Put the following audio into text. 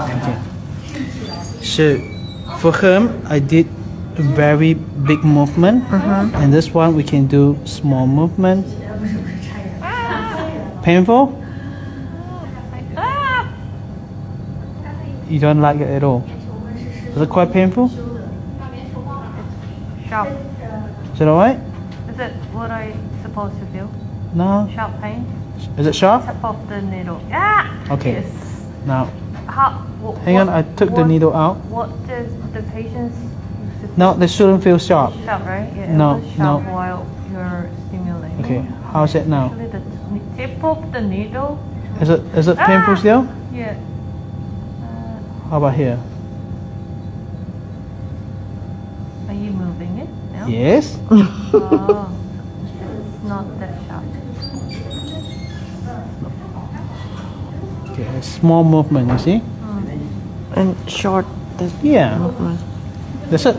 Okay. So for him, I did a very big movement, and this one we can do small movement. Painful? You don't like it at all? Is it quite painful? Sharp. Is it alright? Is it what I supposed to feel? No? Sharp pain? Is it sharp? Tip of the needle. Ah! Okay. Yes. Now, How, wh- hang on, what- I took the needle out. What does the patient's No, they shouldn't feel sharp. Sharp, right? Yeah, No, sharp no. while you're stimulating. Okay, how's it now? Actually, the tip of the needle. Is it is it painful Ah! still? Yeah. How about here? Uh, are you moving it now? Yes. Oh, it's not that sharp. Okay, a small movement, you see? and short the Yeah, movement. that's it.